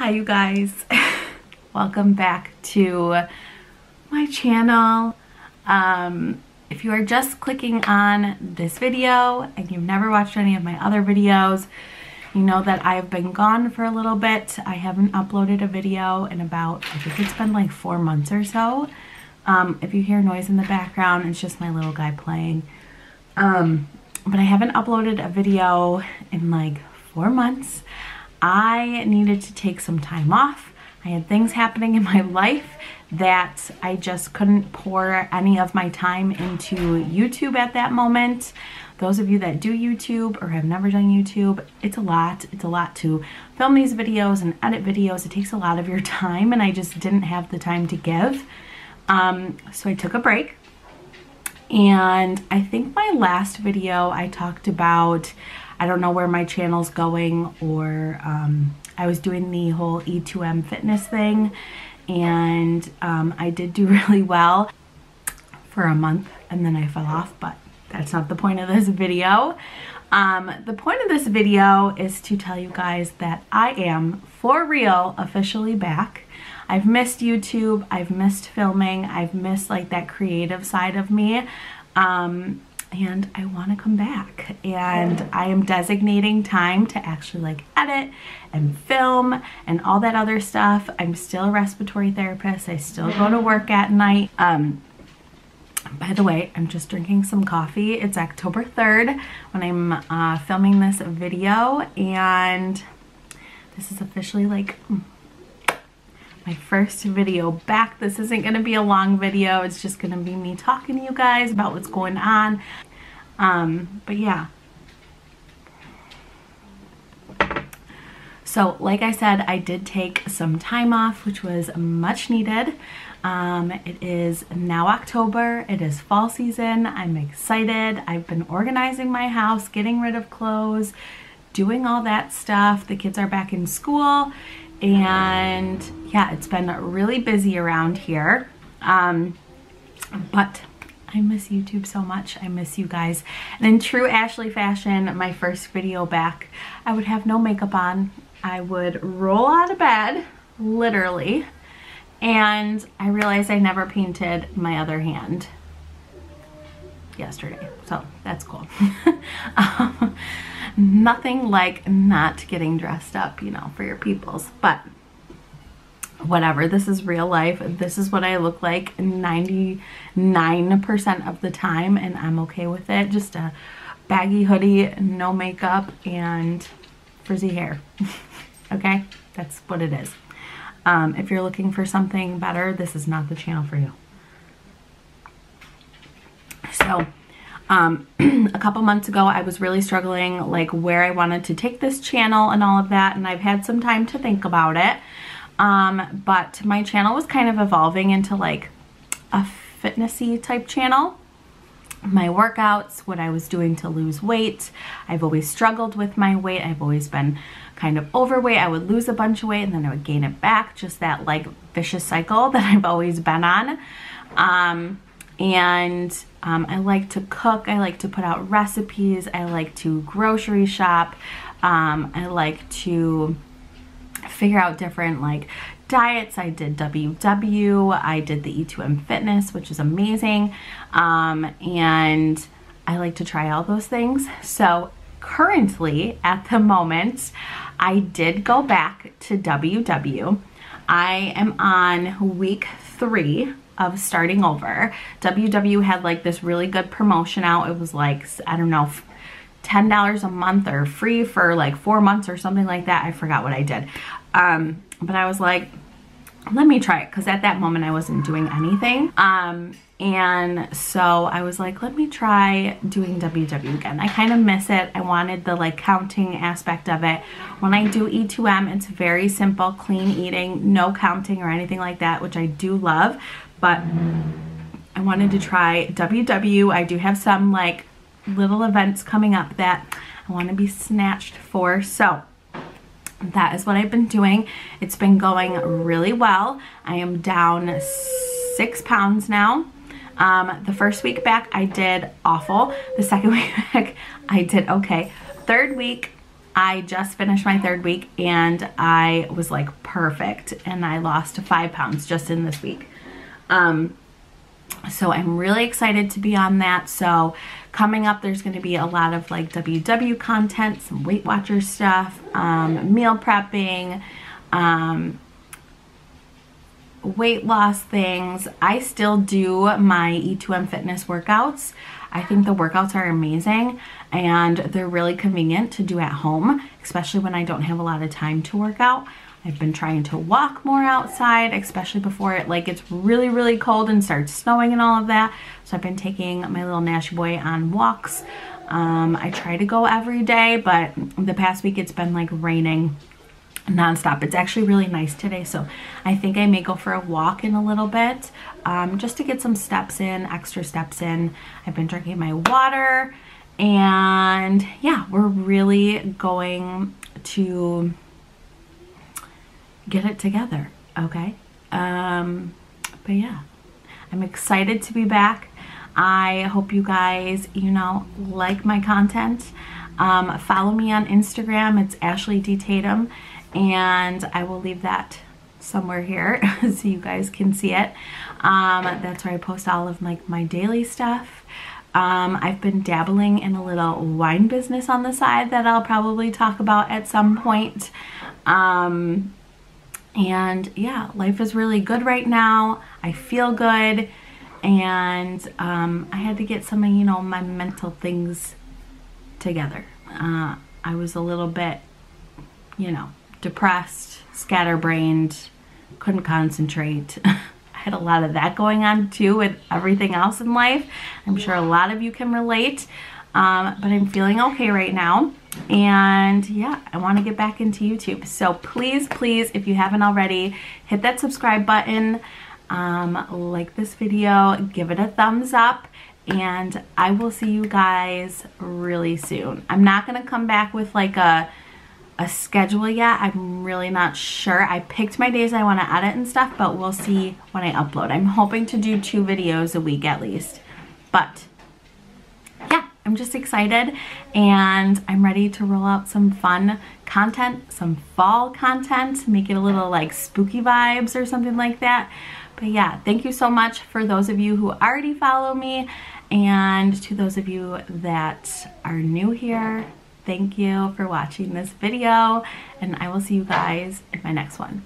Hi you guys. Welcome back to my channel. Um, if you are just clicking on this video and you've never watched any of my other videos, you know that I've been gone for a little bit. I haven't uploaded a video in about, I think it's been like four months or so. Um, if you hear noise in the background, it's just my little guy playing. Um, but I haven't uploaded a video in like four months. I needed to take some time off. I had things happening in my life that I just couldn't pour any of my time into YouTube at that moment. Those of you that do YouTube or have never done YouTube, it's a lot. It's a lot to film these videos and edit videos. It takes a lot of your time and I just didn't have the time to give. Um, so I took a break. And I think my last video I talked about, I don't know where my channel's going or um, I was doing the whole E2M fitness thing and um, I did do really well for a month and then I fell off, but that's not the point of this video. Um, the point of this video is to tell you guys that I am, for real, officially back. I've missed YouTube, I've missed filming, I've missed like that creative side of me. Um, and I want to come back and I am designating time to actually like edit and film and all that other stuff. I'm still a respiratory therapist. I still go to work at night. Um, by the way, I'm just drinking some coffee. It's October 3rd when I'm uh, filming this video and this is officially like my first video back. This isn't going to be a long video. It's just going to be me talking to you guys about what's going on. Um, but yeah. So like I said, I did take some time off, which was much needed. Um, it is now October. It is fall season. I'm excited. I've been organizing my house, getting rid of clothes, doing all that stuff. The kids are back in school and yeah, it's been really busy around here. Um, but I miss YouTube so much. I miss you guys. And in true Ashlie fashion, my first video back, I would have no makeup on. I would roll out of bed, literally, and I realized I never painted my other hand yesterday. So that's cool. um, nothing like not getting dressed up, you know, for your peoples. But whatever, this is real life. This is what I look like 99% of the time and I'm okay with it. Just a baggy hoodie, no makeup, and frizzy hair. okay? That's what it is. Um, if you're looking for something better, this is not the channel for you. So, um, a couple months ago, I was really struggling like where I wanted to take this channel and all of that, and I've had some time to think about it. Um, but my channel was kind of evolving into like a fitnessy type channel. My workouts, what I was doing to lose weight. I've always struggled with my weight. I've always been kind of overweight. I would lose a bunch of weight and then I would gain it back. Just that like vicious cycle that I've always been on. Um, and um, I like to cook. I like to put out recipes. I like to grocery shop. Um, I like to figure out different like diets. I did WW. I did the E2M Fitness, which is amazing. Um, and I like to try all those things. So currently, at the moment, I did go back to WW. I am on week three of starting over. WW had like this really good promotion out. It was like, I don't know, $10 a month or free for like four months or something like that. I forgot what I did. Um, but I was like, let me try it because at that moment I wasn't doing anything. Um, and so I was like, let me try doing WW again. I kind of miss it. I wanted the like counting aspect of it. When I do E2M, it's very simple, clean eating, no counting or anything like that, which I do love. But I wanted to try WW. I do have some like little events coming up that I want to be snatched for. So that is what I've been doing. It's been going really well. I am down six pounds now. Um, the first week back, I did awful. The second week back, I did okay. Third week, I just finished my third week and I was like perfect and I lost five pounds just in this week. Um, so I'm really excited to be on that. So coming up, there's going to be a lot of like WW content, some Weight Watcher stuff, um, meal prepping, um, weight loss things. I still do my E2M fitness workouts. I think the workouts are amazing and they're really convenient to do at home, especially when I don't have a lot of time to work out. I've been trying to walk more outside, especially before it like gets really, really cold and starts snowing and all of that. So I've been taking my little Nash boy on walks. Um, I try to go every day, but the past week it's been like raining nonstop. It's actually really nice today, so I think I may go for a walk in a little bit um, just to get some steps in, extra steps in. I've been drinking my water, and yeah, we're really going to get it together, okay? Um, but yeah, I'm excited to be back. I hope you guys, you know, like my content. Um, follow me on Instagram. It's Ashlie D. Tatum and I will leave that somewhere here so you guys can see it. Um, that's where I post all of like my daily stuff. Um, I've been dabbling in a little wine business on the side that I'll probably talk about at some point. Um, and yeah, life is really good right now. I feel good. And um, I had to get some of, you know, my mental things together. Uh, I was a little bit, you know, depressed, scatterbrained, couldn't concentrate. I had a lot of that going on too with everything else in life. I'm sure a lot of you can relate, um, but I'm feeling okay right now. And yeah, I want to get back into YouTube. So please, please, if you haven't already, hit that subscribe button, um, like this video, give it a thumbs up, and I will see you guys really soon. I'm not going to come back with like a a schedule yet. I'm really not sure. I picked my days I want to edit and stuff, but we'll see when I upload. I'm hoping to do two videos a week at least. But I'm just excited and I'm ready to roll out some fun content, some fall content, make it a little like spooky vibes or something like that. But yeah, thank you so much for those of you who already follow me and to those of you that are new here, thank you for watching this video and I will see you guys in my next one.